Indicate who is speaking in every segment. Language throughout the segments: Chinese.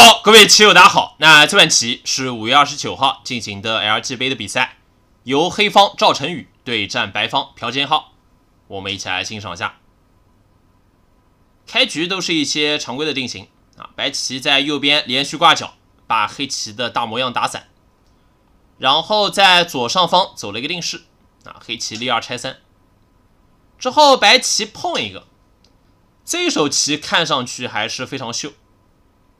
Speaker 1: 好，各位棋友，大家好。那这盘棋是五月二十九号进行的 LG 杯的比赛，由黑方赵晨宇对战白方朴建浩。我们一起来欣赏一下。开局都是一些常规的定型啊，白棋在右边连续挂角，把黑棋的大模样打散，然后在左上方走了一个定式啊，黑棋立二拆三，之后白棋碰一个，这一手棋看上去还是非常秀。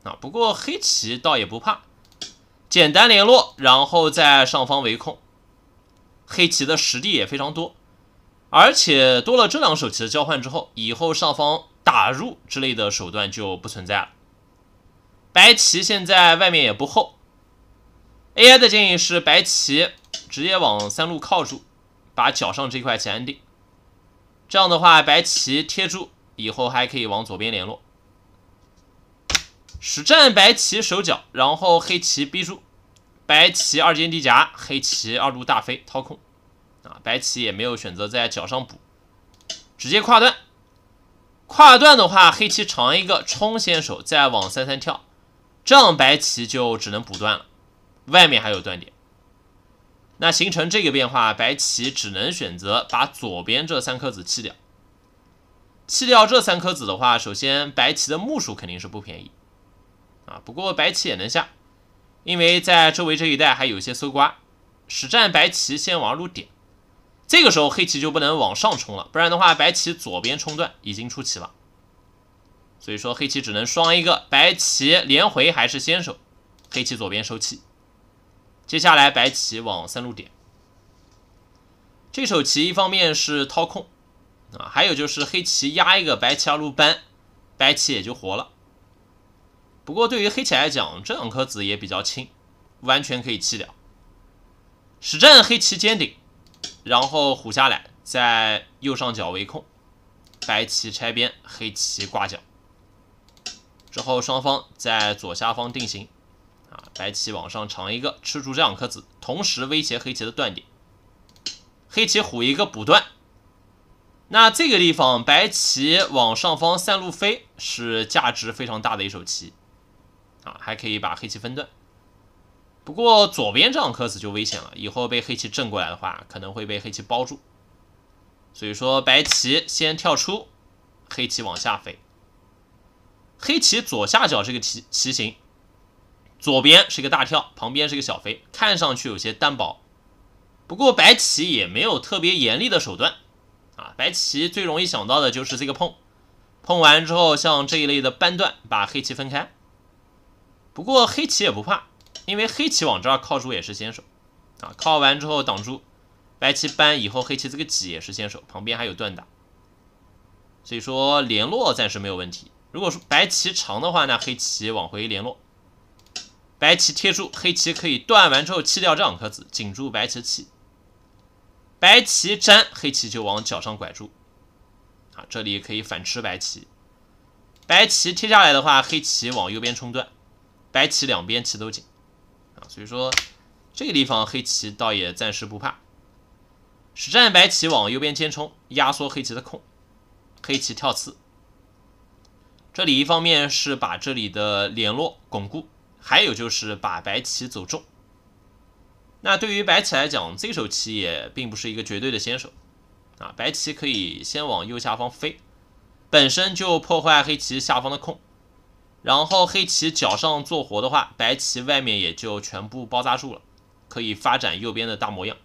Speaker 1: 啊，不过黑棋倒也不怕，简单联络，然后在上方围控，黑棋的实地也非常多，而且多了这两手棋的交换之后，以后上方打入之类的手段就不存在了。白棋现在外面也不厚，AI 的建议是白棋直接往三路靠住，把脚上这块棋安定，这样的话白棋贴住以后还可以往左边联络。实战白棋守角，然后黑棋逼住，白棋二间地夹，黑棋二路大飞掏空，啊，白棋也没有选择在角上补，直接跨断。跨断的话，黑棋长一个冲先手，再往三三跳，这样白棋就只能补断了，外面还有断点。那形成这个变化，白棋只能选择把左边这三颗子弃掉。弃掉这三颗子的话，首先白棋的目数肯定是不便宜。啊，不过白棋也能下，因为在周围这一带还有一些搜刮。实战白棋先往路点，这个时候黑棋就不能往上冲了，不然的话白棋左边冲断已经出棋了。所以说黑棋只能双一个，白棋连回还是先手，黑棋左边收气。接下来白棋往三路点，这手棋一方面是掏空啊，还有就是黑棋压一个白棋二路搬，白棋也就活了。不过对于黑棋来讲，这两颗子也比较轻，完全可以弃掉。实战黑棋尖顶，然后虎下来，在右上角围控，白棋拆边，黑棋挂角。之后双方在左下方定型，啊，白棋往上长一个，吃住这两颗子，同时威胁黑棋的断点。黑棋虎一个补断，那这个地方白棋往上方三路飞是价值非常大的一手棋。啊，还可以把黑棋分段，不过左边这两颗子就危险了，以后被黑棋正过来的话，可能会被黑棋包住。所以说白棋先跳出，黑棋往下飞。黑棋左下角这个棋棋形，左边是一个大跳，旁边是个小飞，看上去有些单薄。不过白棋也没有特别严厉的手段啊，白棋最容易想到的就是这个碰，碰完之后像这一类的扳断，把黑棋分开。不过黑棋也不怕，因为黑棋往这儿靠住也是先手，啊，靠完之后挡住，白棋搬以后，黑棋这个挤也是先手，旁边还有断打，所以说联络暂时没有问题。如果说白棋长的话，那黑棋往回联络，白棋贴住，黑棋可以断完之后弃掉这两颗子，紧住白棋气，白棋粘，黑棋就往角上拐住，啊，这里可以反吃白棋，白棋贴下来的话，黑棋往右边冲断。白棋两边棋都紧啊，所以说这个地方黑棋倒也暂时不怕。实战白棋往右边尖冲，压缩黑棋的空，黑棋跳刺。这里一方面是把这里的联络巩固，还有就是把白棋走重。那对于白棋来讲，这手棋也并不是一个绝对的先手啊，白棋可以先往右下方飞，本身就破坏黑棋下方的空。然后黑棋角上做活的话，白棋外面也就全部包扎住了，可以发展右边的大模样。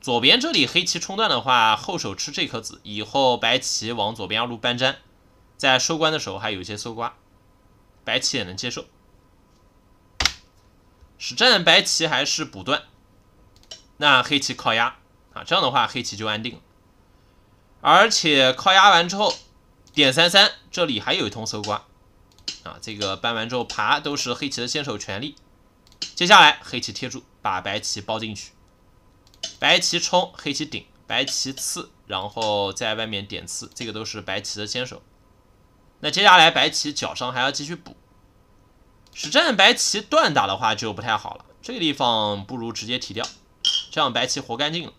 Speaker 1: 左边这里黑棋冲断的话，后手吃这颗子，以后白棋往左边二路搬粘，在收官的时候还有一些搜刮，白棋也能接受。实战白棋还是补断，那黑棋靠压啊，这样的话黑棋就安定了，而且靠压完之后点三三，这里还有一通搜刮。啊，这个搬完之后爬都是黑棋的先手权利。接下来黑棋贴住，把白棋包进去。白棋冲，黑棋顶，白棋刺，然后在外面点刺，这个都是白棋的先手。那接下来白棋角上还要继续补。实战白棋断打的话就不太好了，这个地方不如直接提掉，这样白棋活干净了。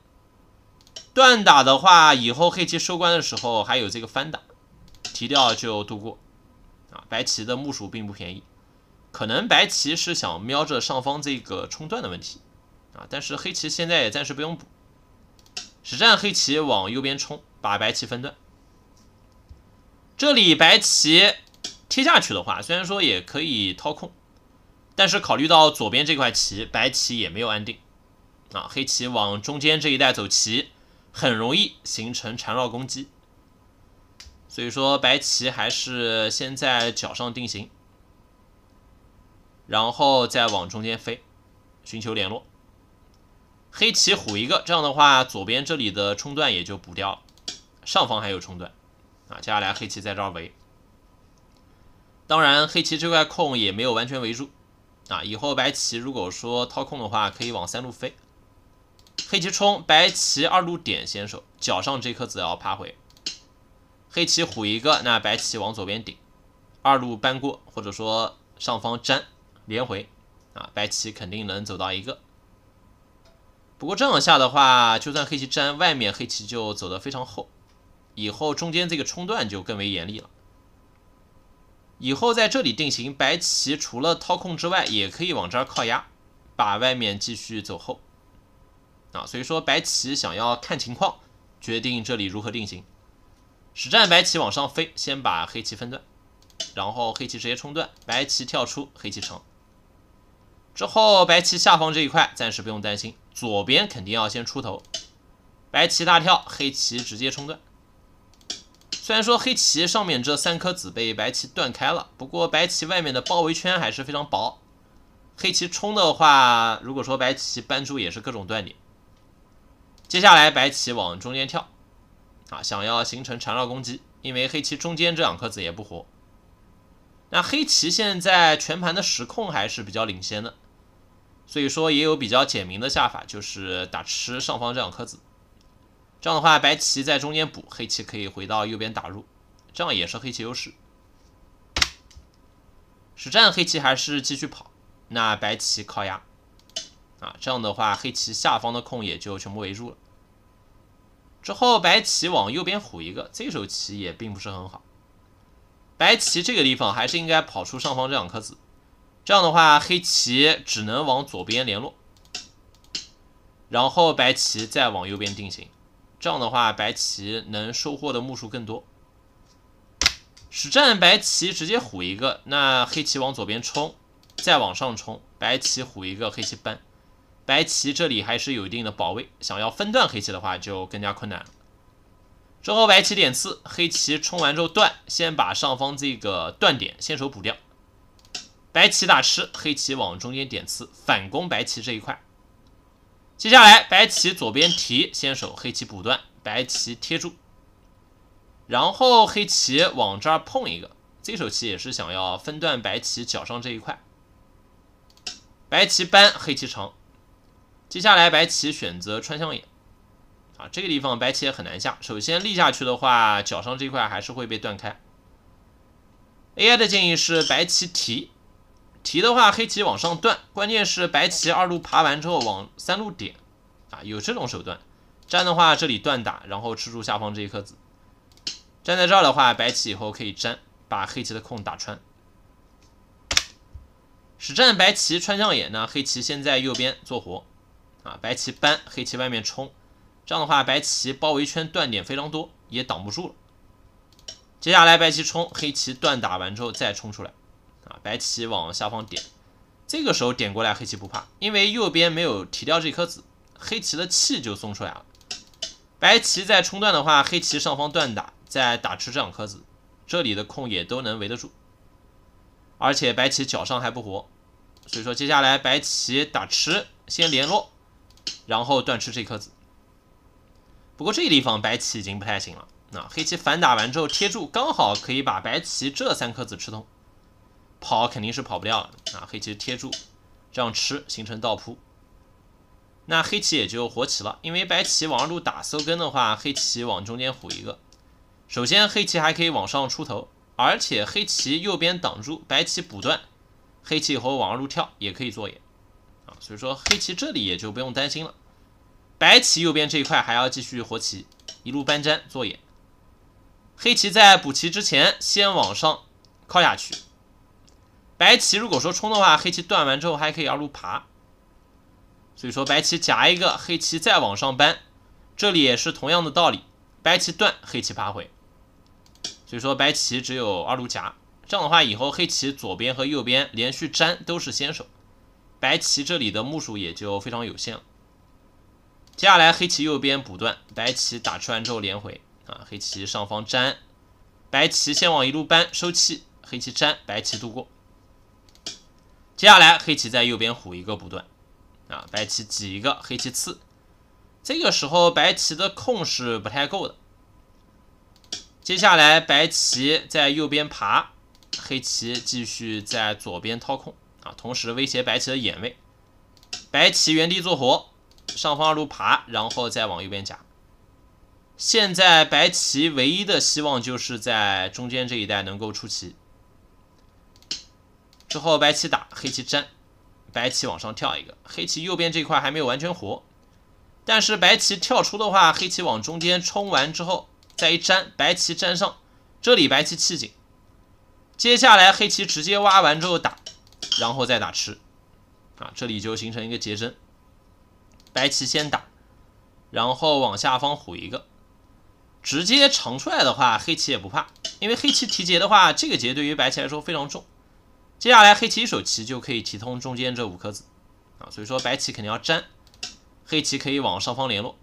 Speaker 1: 断打的话，以后黑棋收官的时候还有这个翻打，提掉就度过。啊白棋的目数并不便宜，可能白棋是想瞄着上方这个冲断的问题啊，但是黑棋现在也暂时不用补。实战黑棋往右边冲，把白棋分断。这里白棋贴下去的话，虽然说也可以掏空，但是考虑到左边这块棋，白棋也没有安定啊。黑棋往中间这一带走棋，很容易形成缠绕攻击。所以说白棋还是先在角上定型，然后再往中间飞，寻求联络。黑棋虎一个，这样的话，左边这里的冲断也就补掉了，上方还有冲断啊。接下来黑棋在这儿围，当然黑棋这块空也没有完全围住啊。以后白棋如果说掏空的话，可以往三路飞。黑棋冲，白棋二路点先手，角上这颗子要爬回。黑棋虎一个，那白棋往左边顶，二路搬过，或者说上方粘连回啊，白棋肯定能走到一个。不过这样下的话，就算黑棋粘，外面黑棋就走得非常厚，以后中间这个冲断就更为严厉了。以后在这里定型，白棋除了掏空之外，也可以往这儿靠压，把外面继续走厚啊。所以说白棋想要看情况，决定这里如何定型。实战白棋往上飞，先把黑棋分段，然后黑棋直接冲断，白棋跳出，黑棋成。之后白棋下方这一块暂时不用担心。左边肯定要先出头，白棋大跳，黑棋直接冲断。虽然说黑棋上面这三颗子被白棋断开了，不过白棋外面的包围圈还是非常薄。黑棋冲的话，如果说白棋扳住也是各种断点。接下来白棋往中间跳，啊，想要形成缠绕攻击，因为黑棋中间这两颗子也不活。那黑棋现在全盘的实控还是比较领先的。所以说也有比较简明的下法，就是打吃上方这两颗子。这样的话，白棋在中间补，黑棋可以回到右边打入，这样也是黑棋优势。实战黑棋还是继续跑，那白棋靠压啊，这样的话黑棋下方的空也就全部围住了。之后白棋往右边虎一个，这手棋也并不是很好。白棋这个地方还是应该跑出上方这两颗子。这样的话，黑棋只能往左边联络，然后白棋再往右边定型。这样的话，白棋能收获的目数更多。实战白棋直接虎一个，那黑棋往左边冲，再往上冲，白棋虎一个，黑棋搬。白棋这里还是有一定的保卫，想要分段黑棋的话就更加困难了。之后白棋点刺，黑棋冲完之后断，先把上方这个断点先手补掉。白棋打吃，黑棋往中间点刺，反攻白棋这一块。接下来白棋左边提先手，黑棋补断，白棋贴住，然后黑棋往这儿碰一个，这手棋也是想要分段白棋角上这一块。白棋搬，黑棋成。接下来白棋选择穿象眼，啊，这个地方白棋也很难下。首先立下去的话，角上这块还是会被断开。AI 的建议是白棋提。提的话，黑棋往上断，关键是白棋二路爬完之后往三路点，啊，有这种手段。粘的话，这里断打，然后吃住下方这一颗子。粘在这儿的话，白棋以后可以粘，把黑棋的空打穿。实战白棋穿象眼呢，黑棋先在右边做活，啊，白棋搬，黑棋外面冲，这样的话，白棋包围圈断点非常多，也挡不住了。接下来白棋冲，黑棋断打完之后再冲出来。啊，白棋往下方点，这个时候点过来，黑棋不怕，因为右边没有提掉这颗子，黑棋的气就送出来了。白棋再冲断的话，黑棋上方断打，再打吃这两颗子，这里的空也都能围得住。而且白棋脚上还不活，所以说接下来白棋打吃，先联络，然后断吃这颗子。不过这地方白棋已经不太行了，那黑棋反打完之后贴住，刚好可以把白棋这三颗子吃通。跑肯定是跑不掉了啊！黑棋贴住，这样吃形成倒扑，那黑棋也就活棋了。因为白棋往二路打搜根的话，黑棋往中间虎一个。首先黑棋还可以往上出头，而且黑棋右边挡住，白棋补断，黑棋以后往二路跳也可以做眼啊。所以说黑棋这里也就不用担心了。白棋右边这一块还要继续活棋，一路搬粘做眼。黑棋在补棋之前先往上靠下去。白棋如果说冲的话，黑棋断完之后还可以二路爬，所以说白棋夹一个，黑棋再往上搬，这里也是同样的道理，白棋断，黑棋爬回，所以说白棋只有二路夹，这样的话以后黑棋左边和右边连续粘都是先手，白棋这里的目数也就非常有限了。接下来黑棋右边补断，白棋打吃完之后连回啊，黑棋上方粘，白棋先往一路搬收气，黑棋粘，白棋度过。接下来黑棋在右边虎一个补断啊，白棋挤一个，黑棋刺，这个时候白棋的空是不太够的。接下来白棋在右边爬，黑棋继续在左边掏空啊，同时威胁白棋的眼位，白棋原地做活。上方二路爬，然后再往右边夹。现在白棋唯一的希望就是在中间这一带能够出棋。之后白棋打，黑棋粘，白棋往上跳一个，黑棋右边这块还没有完全活。但是白棋跳出的话，黑棋往中间冲完之后再一粘，白棋粘上，这里白棋气紧。接下来黑棋直接挖完之后打，然后再打吃，啊，这里就形成一个结针。白棋先打，然后往下方虎一个，直接长出来的话，黑棋也不怕，因为黑棋提劫的话，这个劫对于白棋来说非常重。接下来黑棋一手棋就可以提通中间这五颗子啊，所以说白棋肯定要粘，黑棋可以往上方联络。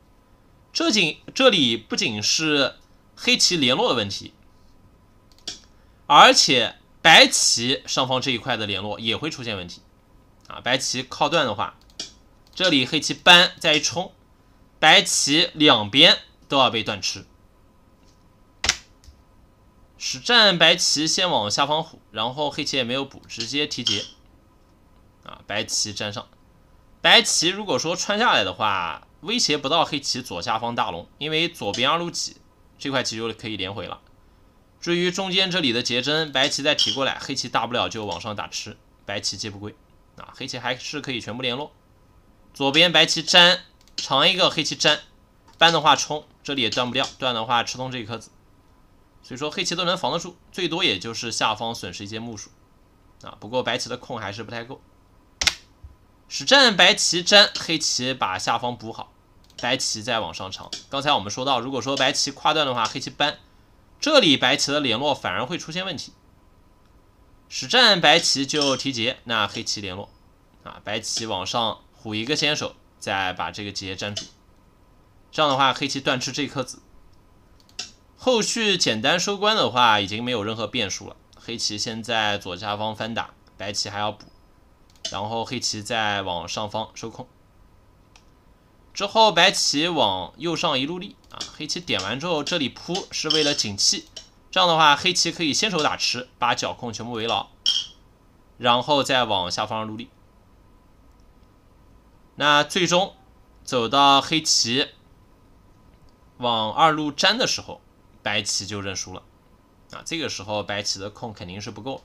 Speaker 1: 这仅这里不仅是黑棋联络的问题，而且白棋上方这一块的联络也会出现问题啊，白棋靠断的话。这里黑棋搬再一冲，白棋两边都要被断吃。实战白棋先往下方虎，然后黑棋也没有补，直接提劫。啊，白棋粘上，白棋如果说穿下来的话，威胁不到黑棋左下方大龙，因为左边二路挤，这块棋就可以连回了。至于中间这里的劫针，白棋再提过来，黑棋大不了就往上打吃，白棋接不归。啊，黑棋还是可以全部联络。左边白棋粘长一个，黑棋粘搬的话冲，这里也断不掉，断的话吃通这一颗子，所以说黑棋都能防得住，最多也就是下方损失一些目数啊。不过白棋的空还是不太够。实战白棋粘黑棋把下方补好，白棋再往上长。刚才我们说到，如果说白棋跨断的话，黑棋搬，这里白棋的联络反而会出现问题。实战白棋就提劫，那黑棋联络啊，白棋往上。虎一个先手，再把这个劫粘住，这样的话黑棋断吃这颗子，后续简单收官的话已经没有任何变数了。黑棋先在左下方翻打，白棋还要补，然后黑棋再往上方收空，之后白棋往右上一路立啊，黑棋点完之后这里扑是为了紧气，这样的话黑棋可以先手打吃，把角控全部围牢，然后再往下方路力。那最终走到黑棋往二路粘的时候，白棋就认输了啊！这个时候白棋的空肯定是不够。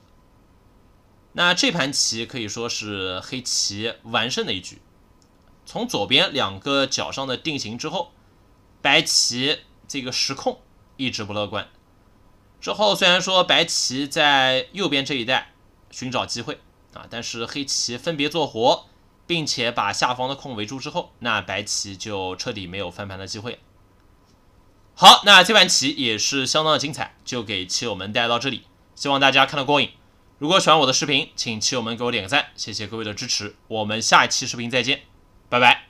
Speaker 1: 那这盘棋可以说是黑棋完胜的一局。从左边两个角上的定型之后，白棋这个失控一直不乐观。之后虽然说白棋在右边这一带寻找机会啊，但是黑棋分别做活。并且把下方的空围住之后，那白棋就彻底没有翻盘的机会。好，那这盘棋也是相当的精彩，就给棋友们带到这里，希望大家看得过瘾。如果喜欢我的视频，请棋友们给我点个赞，谢谢各位的支持。我们下一期视频再见，拜拜。